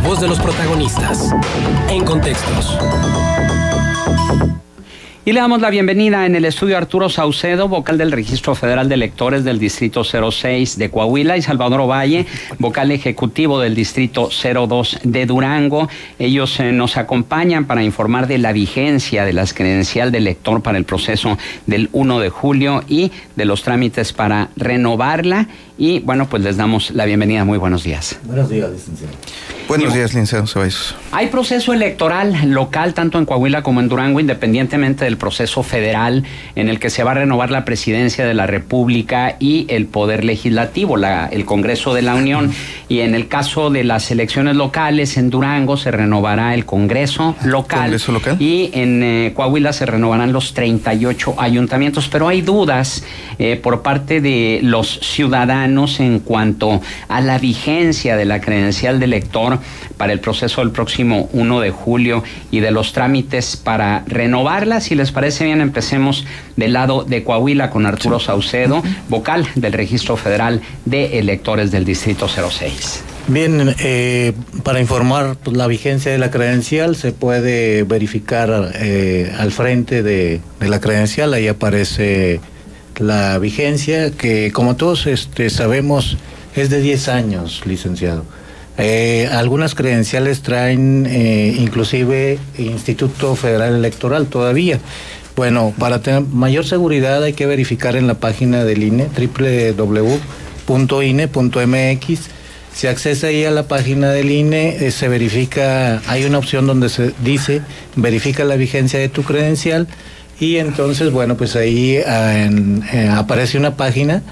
La voz de los protagonistas. En contextos. Y le damos la bienvenida en el estudio a Arturo Saucedo, vocal del Registro Federal de Electores del Distrito 06 de Coahuila, y Salvador Valle, vocal ejecutivo del Distrito 02 de Durango. Ellos eh, nos acompañan para informar de la vigencia de las credencial de elector para el proceso del 1 de julio y de los trámites para renovarla. Y bueno, pues les damos la bienvenida. Muy buenos días. Buenos días, licenciado. Buenos días, licenciado Ceballos. Hay proceso electoral local tanto en Coahuila como en Durango, independientemente del proceso federal en el que se va a renovar la presidencia de la República y el poder legislativo, la, el Congreso de la Unión. Y en el caso de las elecciones locales en Durango se renovará el Congreso local. ¿Congreso local? Y en eh, Coahuila se renovarán los 38 ayuntamientos. Pero hay dudas eh, por parte de los ciudadanos en cuanto a la vigencia de la credencial de elector para el proceso del próximo 1 de julio y de los trámites para renovarla. Si les parece bien, empecemos del lado de Coahuila con Arturo Saucedo, vocal del Registro Federal de Electores del Distrito 06. Bien, eh, para informar pues, la vigencia de la credencial se puede verificar eh, al frente de, de, la credencial, ahí aparece la vigencia que como todos este, sabemos es de 10 años, licenciado. Eh, algunas credenciales traen eh, inclusive Instituto Federal Electoral todavía. Bueno, para tener mayor seguridad hay que verificar en la página del INE, www.ine.mx. Se accesa ahí a la página del INE, eh, se verifica, hay una opción donde se dice, verifica la vigencia de tu credencial y entonces, bueno, pues ahí en, eh, aparece una página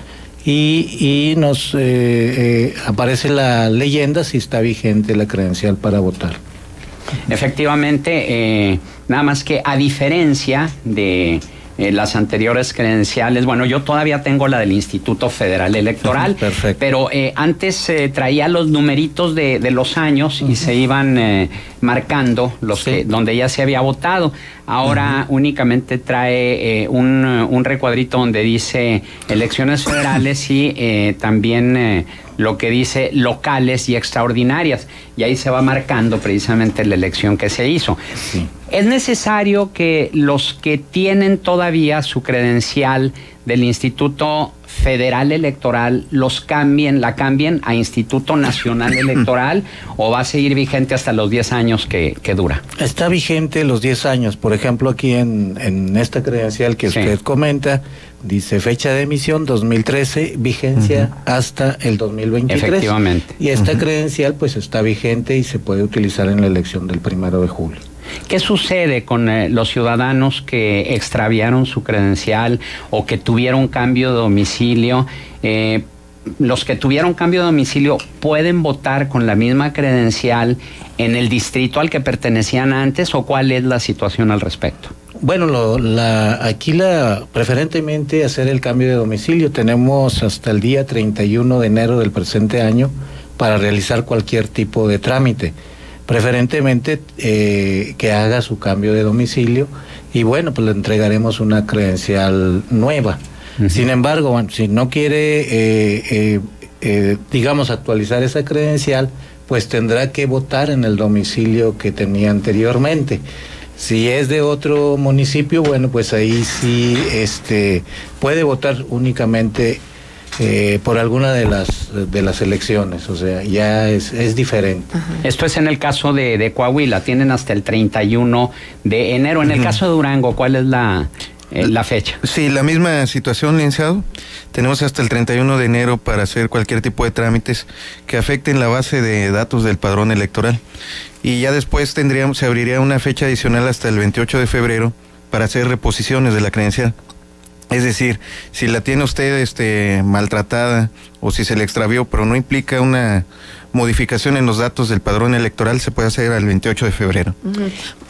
y, y nos eh, eh, aparece la leyenda si está vigente la credencial para votar. Efectivamente, eh, nada más que a diferencia de eh, las anteriores credenciales, bueno, yo todavía tengo la del Instituto Federal Electoral, Perfecto. pero eh, antes eh, traía los numeritos de, de los años y se iban eh, marcando los Sí. que, donde ya se había votado. Ahora únicamente trae eh, un, un recuadrito donde dice elecciones federales y eh, también lo que dice locales y extraordinarias. Y ahí se va marcando precisamente la elección que se hizo. Sí. Es necesario que los que tienen todavía su credencial del Instituto Federal Electoral los cambien, la cambien a Instituto Nacional Electoral o va a seguir vigente hasta los 10 años que, que dura. Está vigente los 10 años. Por ejemplo, aquí en, en esta credencial que Sí. usted comenta, dice fecha de emisión 2013, vigencia hasta el 2023. Efectivamente. Y esta credencial pues está vigente y se puede utilizar en la elección del primero de julio. ¿Qué sucede con eh, los ciudadanos que extraviaron su credencial o que tuvieron cambio de domicilio? Eh, los que tuvieron cambio de domicilio pueden votar con la misma credencial en el distrito al que pertenecían antes o cuál es la situación al respecto? Bueno, lo- la, aquí la preferentemente hacer el cambio de domicilio. Tenemos hasta el día 31 de enero del presente año para realizar cualquier tipo de trámite. Preferentemente eh, que haga su cambio de domicilio y bueno, pues le entregaremos una credencial nueva. Sin embargo, bueno, si no quiere, eh, eh, digamos, actualizar esa credencial, pues tendrá que votar en el domicilio que tenía anteriormente. Si es de otro municipio, bueno, pues ahí sí este, puede votar únicamente eh, por alguna de las, de las elecciones, o sea, ya es, es diferente. Esto es en el caso de, de Coahuila, tienen hasta el 31 de enero. En el caso de Durango, ¿cuál es la, la fecha? Sí, la misma situación, licenciado. Tenemos hasta el 31 de enero para hacer cualquier tipo de trámites que afecten la base de datos del padrón electoral. Y ya después tendríamos, se abriría una fecha adicional hasta el 28 de febrero para hacer reposiciones de la credencial. Es decir, si la tiene usted este, maltratada o si se le extravió, pero no implica una modificación en los datos del padrón electoral, se puede hacer al 28 de febrero.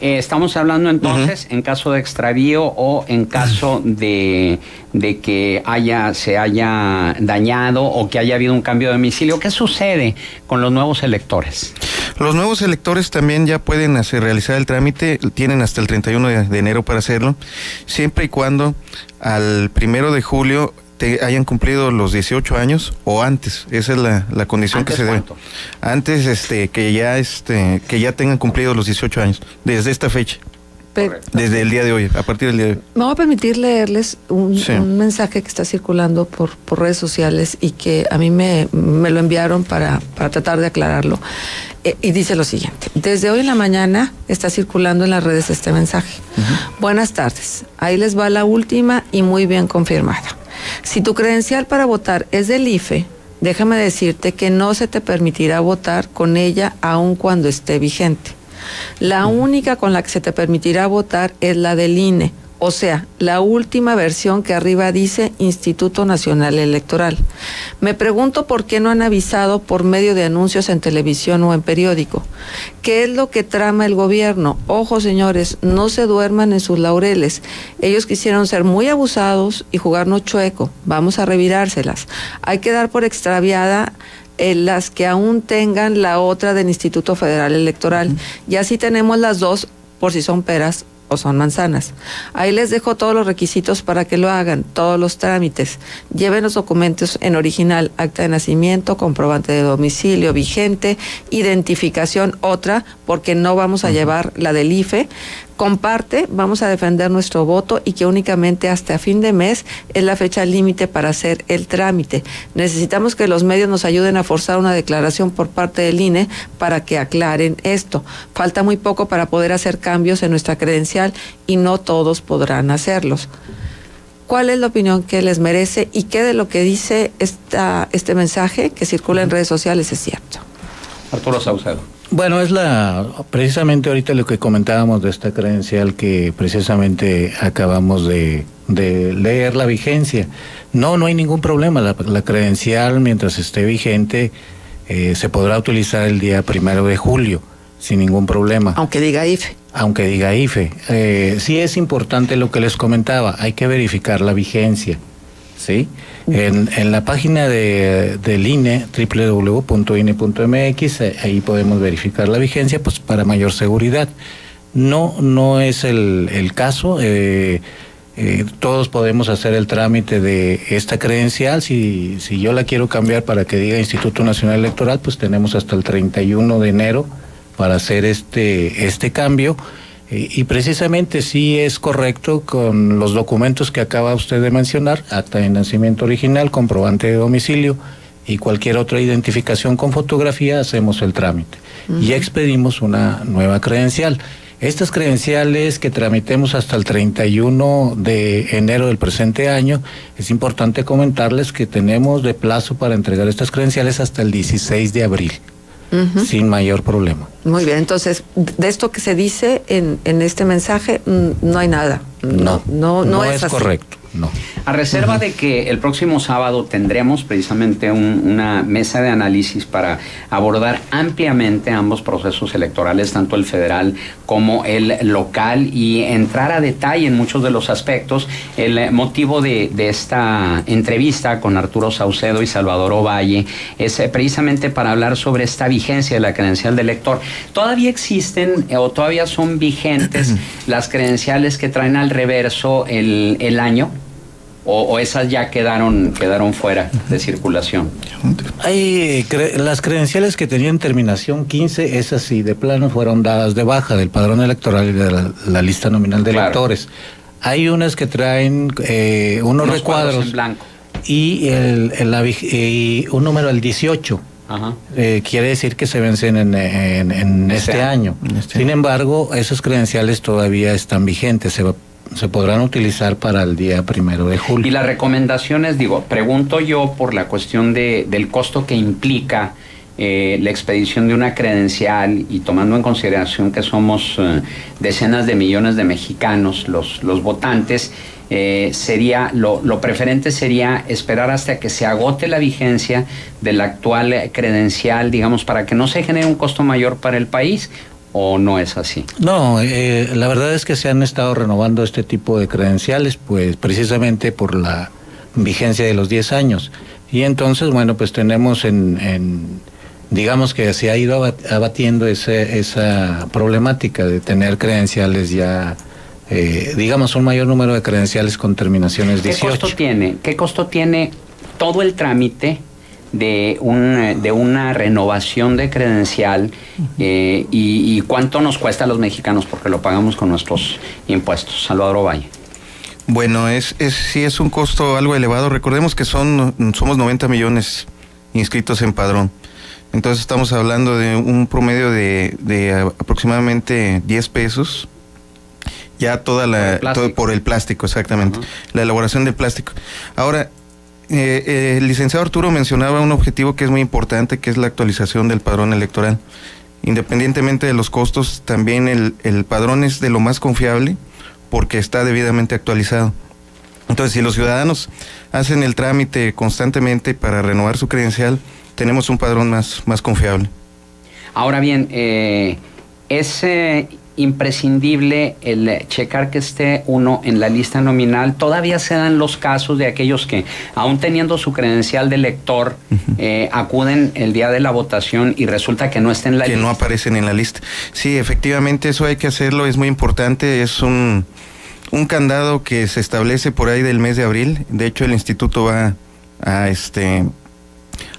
Eh, estamos hablando entonces en caso de extravío o en caso de, de que haya, se haya dañado o que haya habido un cambio de domicilio. ¿Qué sucede con los nuevos electores? Los nuevos electores también ya pueden hacer, realizar el trámite, tienen hasta el 31 de, de enero para hacerlo, siempre y cuando al primero de julio te hayan cumplido los 18 años o antes. Esa es la, la condición que se debe. Antes este que ya este que ya tengan cumplido los 18 años desde esta fecha. Desde el día de hoy, a partir del día de hoy. Me voy a permitir leerles un, mensaje que está circulando por, por, redes sociales y que a mí me, me lo enviaron para, para, tratar de aclararlo. Eh, y dice lo siguiente, desde hoy en la mañana está circulando en las redes este mensaje. Buenas tardes, ahí les va la última y muy bien confirmada. Si tu credencial para votar es del IFE, déjame decirte que no se te permitirá votar con ella aun cuando esté vigente. La única con la que se te permitirá votar es la del INE, o sea, la última versión que arriba dice Instituto Nacional Electoral. Me pregunto por qué no han avisado por medio de anuncios en televisión o en periódico. ¿Qué es lo que trama el gobierno? Ojo, señores, no se duerman en sus laureles. Ellos quisieron ser muy abusados y jugarnos chueco. Vamos a revirárselas. Hay que dar por extraviada las que aún tengan la otra del Instituto Federal Electoral. Y así tenemos las dos por si son peras o son manzanas. Ahí les dejo todos los requisitos para que lo hagan, todos los trámites. Lleven los documentos en original, acta de nacimiento, comprobante de domicilio vigente, identificación otra, porque no vamos a llevar la del IFE, comparte, vamos a defender nuestro voto y que únicamente hasta fin de mes es la fecha límite para hacer el trámite. Necesitamos que los medios nos ayuden a forzar una declaración por parte del INE para que aclaren esto. Falta muy poco para poder hacer cambios en nuestra credencial y no todos podrán hacerlos. ¿Cuál es la opinión que les merece y qué de lo que dice esta, este mensaje que circula en redes sociales es cierto? Arturo Saucedo. Bueno, es la precisamente ahorita lo que comentábamos de esta credencial que precisamente acabamos de, leer la vigencia. No, no hay ningún problema. La, credencial, mientras esté vigente, eh, se podrá utilizar el día primero de julio sin ningún problema. Aunque diga IFE. Aunque diga IFE. Eh, sí es importante lo que les comentaba. Hay que verificar la vigencia. ¿Sí? En, en la página de, del INE, www.ine.mx, eh, ahí podemos verificar la vigencia, pues para mayor seguridad. No, no es el, el caso. Eh, eh, todos podemos hacer el trámite de esta credencial. Si, si yo la quiero cambiar para que diga Instituto Nacional Electoral, pues tenemos hasta el 31 de enero para hacer este, este cambio. Y, precisamente sí es correcto con los documentos que acaba usted de mencionar, acta de nacimiento original, comprobante de domicilio y cualquier otra identificación con fotografía, hacemos el trámite. Y expedimos una nueva credencial. Estas credenciales que tramitemos hasta el 31 de enero del presente año, es importante comentarles que tenemos de plazo para entregar estas credenciales hasta el 16 de abril sin mayor problema. Muy bien, entonces, de esto que se dice en, en este mensaje, mm, no hay nada. No, no, no, es, correcto. No. A reserva de que el próximo sábado tendremos precisamente una mesa de análisis para abordar ampliamente ambos procesos electorales, tanto el federal como el local, y entrar a detalle en muchos de los aspectos. El motivo de, esta entrevista con Arturo Saucedo y Salvador Ovalle es eh, precisamente para hablar sobre esta vigencia de la credencial de elector. ¿Todavía existen eh, o todavía son vigentes las credenciales que traen al reverso el, el año? O, esas ya quedaron, quedaron fuera de circulación? Hay las credenciales que tenían terminación 15, esas sí, de plano fueron dadas de baja del padrón electoral y de la, lista nominal de electores. Hay unas que traen eh, unos, recuadros en blanco. y, el, el un número al 18. Eh, quiere decir que se vencen en, en, este, año. Este Sin embargo, esas credenciales todavía están vigentes. Se se podrán utilizar para el día primero de julio. Y las recomendaciones, digo, pregunto yo por la cuestión de, del costo que implica eh, la expedición de una credencial y tomando en consideración que somos eh, decenas de millones de mexicanos los, los votantes, eh, sería lo, lo, preferente sería esperar hasta que se agote la vigencia de la actual credencial, digamos, para que no se genere un costo mayor para el país o no es así? No, eh, la verdad es que se han estado renovando este tipo de credenciales, pues precisamente por la vigencia de los 10 años. Y entonces, bueno, pues tenemos en, digamos que se ha ido abatiendo ese, esa problemática de tener credenciales ya eh, digamos, un mayor número de credenciales con terminaciones 18. ¿Qué costo tiene? ¿Qué costo tiene todo el trámite de, un, de una renovación de credencial eh, y, cuánto nos cuesta a los mexicanos porque lo pagamos con nuestros impuestos? Salvador Valle. Bueno, es, es, sí es un costo algo elevado. Recordemos que son somos 90 millones inscritos en padrón. Entonces estamos hablando de un promedio de, aproximadamente 10 pesos. Ya toda la... Por el plástico, exactamente. La elaboración del plástico. Ahora, eh, eh, el licenciado Arturo mencionaba un objetivo que es muy importante, que es la actualización del padrón electoral. Independientemente de los costos, también el, el padrón es de lo más confiable porque está debidamente actualizado. Entonces, si los ciudadanos hacen el trámite constantemente para renovar su credencial, tenemos un padrón más, más confiable. Ahora bien, eh, es eh, imprescindible el checar que esté uno en la lista nominal. Todavía se dan los casos de aquellos que, aún teniendo su credencial de lector, eh, acuden el día de la votación y resulta que no estén en la lista. Que no aparecen en la lista. Sí, efectivamente, eso hay que hacerlo, es muy importante, es un un candado que se establece por ahí del mes de abril. De hecho, el instituto va a este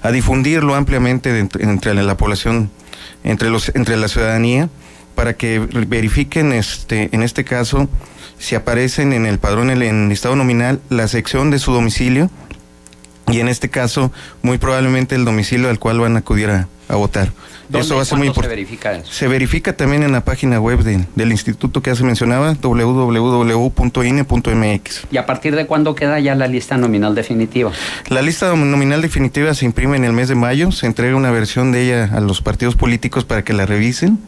a difundirlo ampliamente entre la población, entre los entre la ciudadanía para que verifiquen este en este caso si aparecen en el padrón en el estado nominal la sección de su domicilio y en este caso muy probablemente el domicilio al cual van a acudir a, a votar. Eso va a ser muy importante. Se verifica eso? Se verifica también en la página web del instituto que ya se mencionaba, www.ine.mx. ¿Y a partir de cuándo queda ya la lista nominal definitiva? La lista nominal definitiva se imprime en el mes de mayo, se entrega una versión de ella a los partidos políticos para que la revisen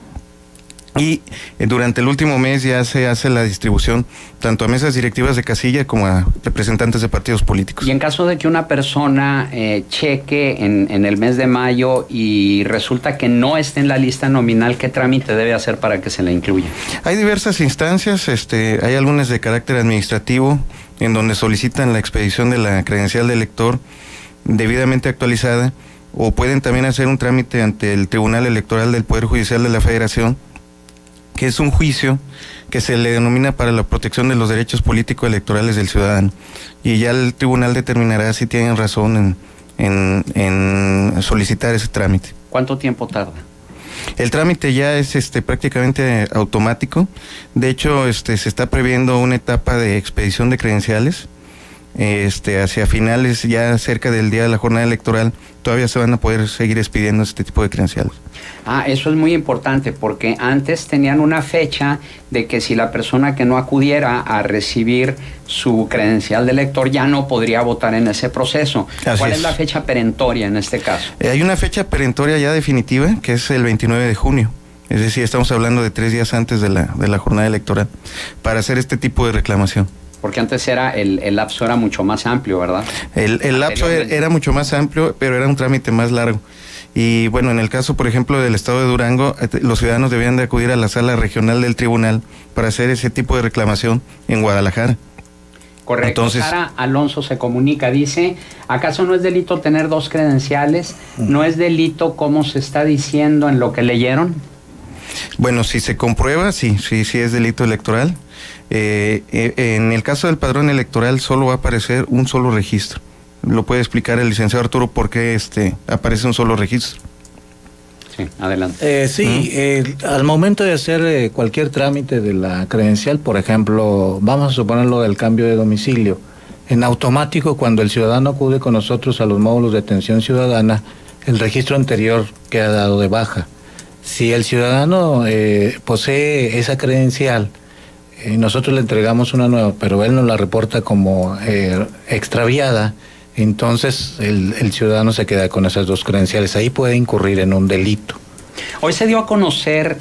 y eh, durante el último mes ya se hace la distribución tanto a mesas directivas de casilla como a representantes de partidos políticos. Y en caso de que una persona eh, cheque en, en, el mes de mayo y resulta que no esté en la lista nominal, ¿qué trámite debe hacer para que se la incluya? Hay diversas instancias, este, hay algunas de carácter administrativo en donde solicitan la expedición de la credencial de elector debidamente actualizada o pueden también hacer un trámite ante el Tribunal Electoral del Poder Judicial de la Federación que es un juicio que se le denomina para la protección de los derechos políticos electorales del ciudadano. Y ya el tribunal determinará si tienen razón en, solicitar ese trámite. ¿Cuánto tiempo tarda? El trámite ya es este prácticamente automático. De hecho, este se está previendo una etapa de expedición de credenciales. Este hacia finales ya cerca del día de la jornada electoral todavía se van a poder seguir expidiendo este tipo de credenciales. Ah, eso es muy importante porque antes tenían una fecha de que si la persona que no acudiera a recibir su credencial de elector ya no podría votar en ese proceso. ¿Cuál es. la fecha perentoria en este caso? Eh, hay una fecha perentoria ya definitiva que es el 29 de junio. Es decir, estamos hablando de tres días antes de la, de la jornada electoral para hacer este tipo de reclamación. Porque antes era el, el lapso era mucho más amplio, ¿verdad? El, el lapso era mucho más amplio, pero era un trámite más largo. Y bueno, en el caso, por ejemplo, del estado de Durango, eh, los ciudadanos debían de acudir a la sala regional del tribunal para hacer ese tipo de reclamación en Guadalajara. Correcto. Entonces, Sara Alonso se comunica, dice, ¿acaso no es delito tener dos credenciales? Mm. ¿No es delito como se está diciendo en lo que leyeron? Bueno, si se comprueba, sí, sí, sí es delito electoral. Eh, eh, en el caso del padrón electoral solo va a aparecer un solo registro. Lo puede explicar el licenciado Arturo por qué este, aparece un solo registro. Sí, adelante. Eh, sí, al momento de hacer cualquier trámite de la credencial, por ejemplo, vamos a suponerlo del cambio de domicilio, en automático cuando el ciudadano acude con nosotros a los módulos de atención ciudadana, el registro anterior queda dado de baja. Si el ciudadano posee esa credencial, eh, nosotros le entregamos una nueva, pero él nos la reporta como eh, extraviada, entonces el, el, ciudadano se queda con esas dos credenciales. Ahí puede incurrir en un delito. Hoy se dio a conocer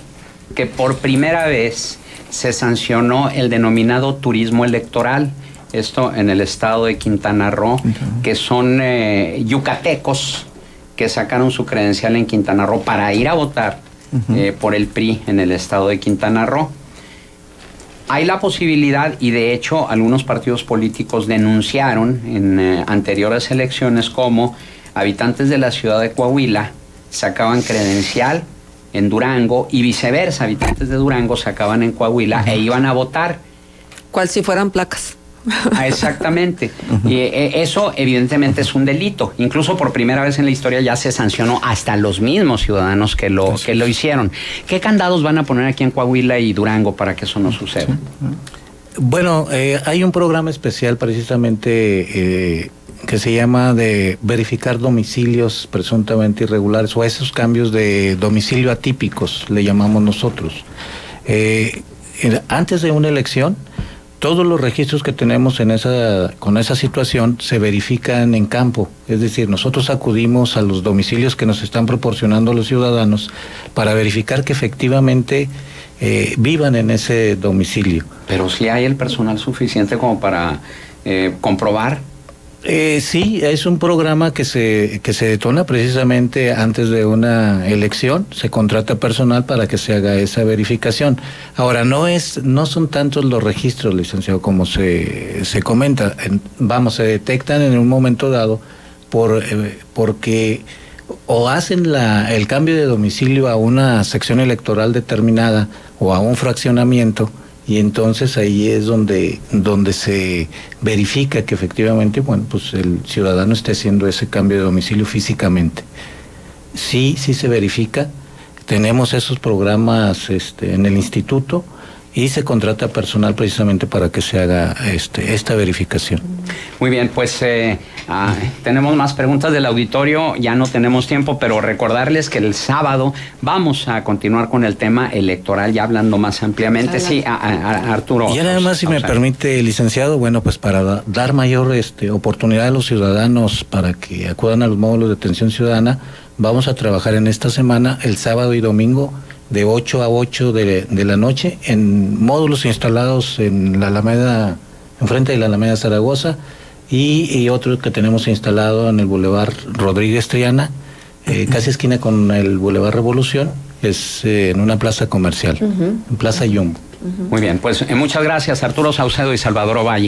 que por primera vez se sancionó el denominado turismo electoral. Esto en el estado de Quintana Roo, que son eh, yucatecos que sacaron su credencial en Quintana Roo para ir a votar por el PRI en el estado de Quintana Roo. Hay la posibilidad, y de hecho algunos partidos políticos denunciaron en eh, anteriores elecciones como habitantes de la ciudad de Coahuila sacaban credencial en Durango y viceversa, habitantes de Durango sacaban en Coahuila e iban a votar. cual si fueran placas. Ah, exactamente. Y eh, eso evidentemente es un delito. Incluso por primera vez en la historia ya se sancionó hasta los mismos ciudadanos que lo, que lo hicieron. ¿Qué candados van a poner aquí en Coahuila y Durango para que eso no suceda? Bueno, eh, hay un programa especial precisamente eh, que se llama de verificar domicilios presuntamente irregulares o esos cambios de domicilio atípicos, le llamamos nosotros. antes de una elección, todos los registros que tenemos en esa, con esa situación se verifican en campo. Es decir, nosotros acudimos a los domicilios que nos están proporcionando los ciudadanos para verificar que efectivamente eh, vivan en ese domicilio. Pero si hay el personal suficiente como para eh, comprobar eh, sí, es un programa que se, que se detona precisamente antes de una elección. Se contrata personal para que se haga esa verificación. Ahora, no, es, no son tantos los registros, licenciado, como se, se comenta. vamos, se detectan en un momento dado por, eh, porque o hacen la, el cambio de domicilio a una sección electoral determinada o a un fraccionamiento y entonces ahí es donde, donde se verifica que efectivamente, bueno, pues el ciudadano esté haciendo ese cambio de domicilio físicamente. Sí, sí se verifica. Tenemos esos programas este, en el instituto y se contrata personal precisamente para que se haga este, esta verificación. Muy bien, pues eh, ah, tenemos más preguntas del auditorio, ya no tenemos tiempo, pero recordarles que el sábado vamos a continuar con el tema electoral, ya hablando más ampliamente. Sí, Arturo. Y nada más, si me permite, licenciado, bueno, pues para dar mayor este, oportunidad a los ciudadanos para que acudan a los módulos de atención ciudadana, vamos a trabajar en esta semana, el sábado y domingo, de 8 a 8 de, la noche en módulos instalados en la Alameda, enfrente de la Alameda Zaragoza y, otro que tenemos instalado en el Boulevard Rodríguez Triana, eh, casi esquina con el Boulevard Revolución, es eh, en una plaza comercial, en Plaza Yumbo. Muy bien, pues eh, muchas gracias Arturo Saucedo y Salvador Ovalle.